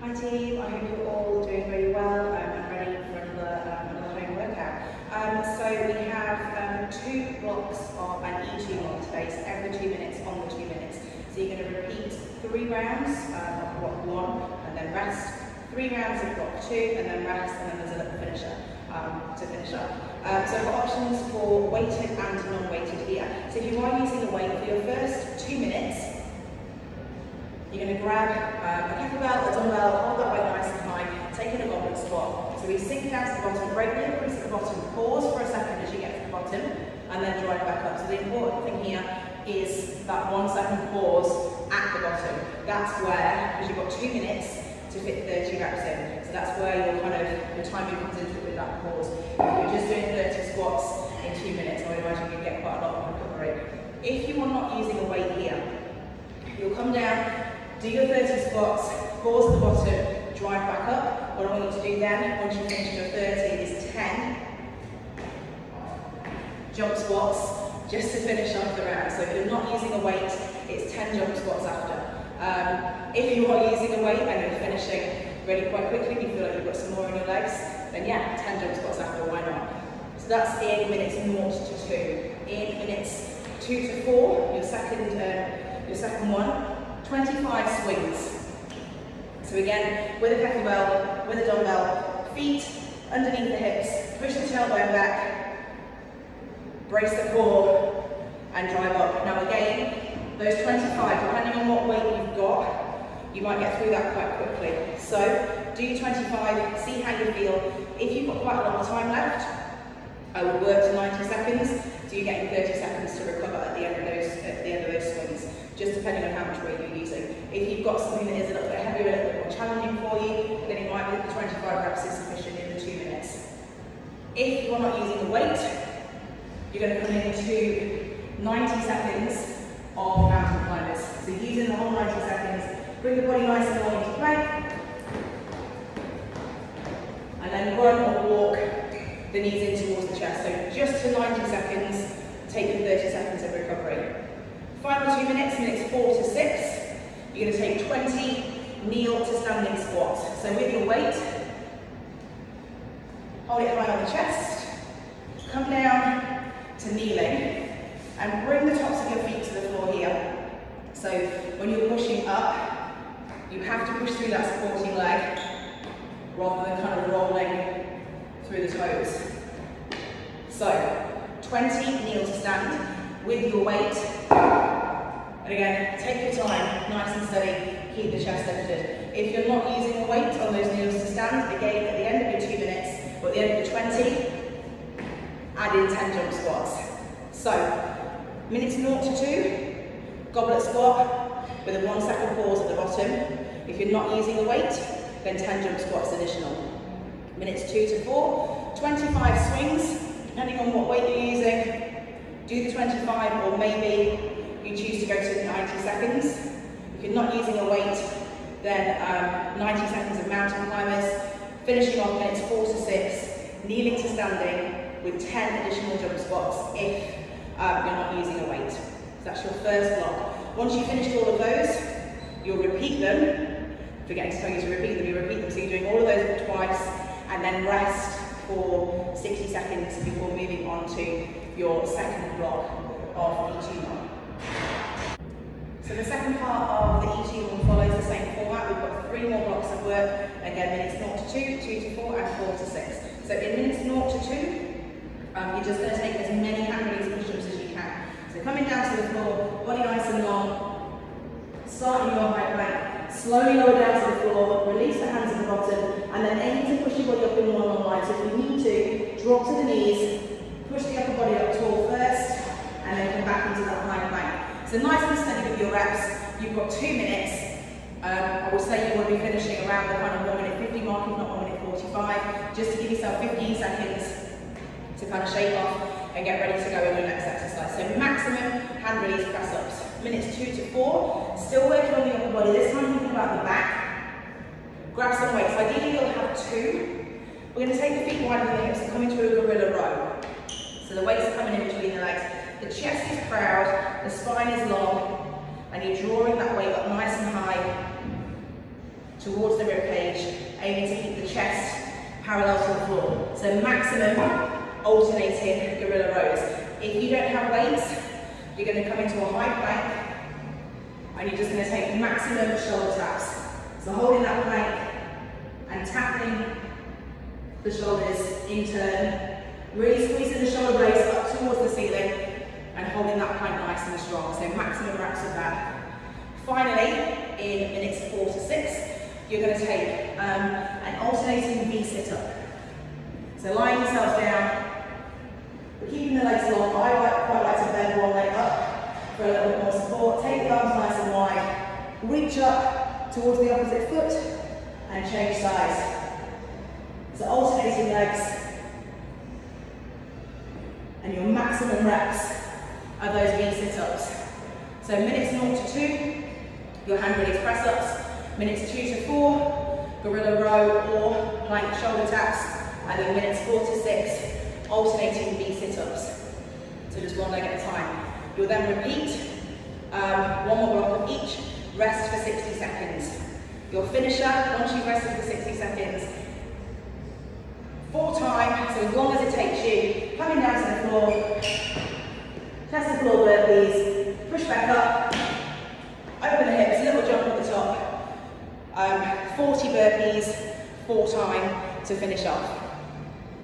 Hi team, I hope you're all doing very well um, and ready for another, um, another home workout. Um, so we have um, two blocks of an E2 block today, so every two minutes on the two minutes. So you're going to repeat three rounds um, of block one and then rest, three rounds of block two and then rest, and then there's a little finisher um, to finish up. Um, so for options for weighted and non-weighted here. So if you are using the weight for your first two minutes, you're going to grab um, a kettlebell, a dumbbell, hold that weight nice and high, take in a goblet squat. So we sink down to the bottom, break the increase at the bottom, pause for a second as you get to the bottom, and then drive back up. So the important thing here is that one second pause at the bottom. That's where, because you've got two minutes to fit 30 reps in. So that's where your kind of your timing comes into it with that pause. If you're just doing 30 squats in two minutes, I would imagine you'd get quite a lot of recovery. If you are not using a weight here, you'll come down do your 30 squats, pause at the bottom, drive back up. What I want you to do then, once you finish your 30, is 10 jump squats just to finish off the round. So if you're not using a weight, it's 10 jump squats after. Um, if you are using a weight and you're finishing really quite quickly, you feel like you've got some more in your legs, then yeah, 10 jump squats after, why not? So that's in minutes 0 to 2. In minutes 2 to 4, your second, uh, your second one, 25 swings. So again, with a kettlebell, with a dumbbell, feet underneath the hips, push the tailbone back, brace the core, and drive up. Now again, those 25, depending on what weight you've got, you might get through that quite quickly. So do 25, see how you feel. If you've got quite a lot of time left, I would work to 90 seconds, so you're getting 30 seconds to recover at the end of those, at the end of those swings just depending on how much weight you're using. If you've got something that is a little bit heavier, a little bit more challenging for you, then it might be the 25 reps is sufficient in the two minutes. If you are not using the weight, you're going to come into 90 seconds of mountain climbers. So using the whole 90 seconds, bring the body nice and long into plank, and then run or walk the knees in towards the chest. So just to 90 seconds, taking 30 seconds of recovery. Two minutes, minutes four to six, you're going to take 20 kneel to standing squats. So with your weight, hold it high on the chest, come down to kneeling, and bring the tops of your feet to the floor here. So when you're pushing up, you have to push through that supporting leg rather than kind of rolling through the toes. So 20 kneel to stand with your weight. And again, take your time, nice and steady, keep the chest lifted. If you're not using a weight on those knees to stand, again, at the end of your two minutes, or at the end of your 20, add in 10 jump squats. So, minutes 0 to 2, goblet squat with a one second pause at the bottom. If you're not using a weight, then 10 jump squats additional. Minutes 2 to 4, 25 swings, depending on what weight you're using, do the 25 or maybe you choose to go to 90 seconds. If you're not using a weight, then um, 90 seconds of mountain climbers, finishing off minutes 4 to 6, kneeling to standing with 10 additional jump squats if um, you're not using a weight. So that's your first block. Once you've finished all of those, you'll repeat them. Forgetting to tell you to repeat them, you repeat them. So you're doing all of those twice and then rest for 60 seconds before moving on to your second block of E2 one. So the second part of the E2 one follows the same format. We've got three more blocks of work. Again, minutes 0 to 2, 2 to 4, and 4 to 6. So in minutes 0 to 2, um, you're just going to take as many hand release push-ups as you can. So coming down to the floor, body nice and long, starting your high plank, slowly lower down to the floor, release the hands at the bottom, and then aim to push your body up in one long line. So if you need to, drop to the knees, Push the upper body up tall first, and then come back into that high So nice and steady with your reps. You've got two minutes. Um, I would say you want to be finishing around the kind of 1 minute 50 mark, if not 1 minute 45, just to give yourself 15 seconds to kind of shake off and get ready to go in your next exercise. So maximum hand release press ups. Minutes 2 to 4, still working on the upper body. This time thinking about the back. Grab some weights. Ideally you'll have two. We're going to take the feet wider than the hips and come into a gorilla row. So the weights are coming in between the legs. The chest is proud, the spine is long, and you're drawing that weight up nice and high. towards the rib cage, aiming to keep the chest parallel to the floor. So maximum alternating gorilla rows. If you don't have weights, you're going to come into a high plank and you're just going to take maximum shoulder taps. So holding that plank and tapping the shoulders in turn, really squeezing the shoulder blades up towards the ceiling and holding that plank nice and strong. So maximum reps of that. Finally, in minutes four to six, you're going to take um, an alternating V sit-up. So lying yourself down, but keeping the legs long. I like, quite like to bend one leg up for a little bit more support. Take the arms nice and wide. Reach up towards the opposite foot and change sides. So alternating legs. And your maximum reps are those V sit-ups. So minutes 0 to 2, your hand release press-ups. Minutes 2 to 4, gorilla row or plank shoulder taps. And then minutes 4 to 6, alternating V sit-ups. So just one leg at a time. You'll then repeat um, one more block of each, rest for 60 seconds. Your finisher, once you've rested for 60 seconds, full time, so as long as it takes you, coming down to the floor, chest to floor burpees, push back up, open the hips, little jump at the top, um, 40 burpees, for time to finish off.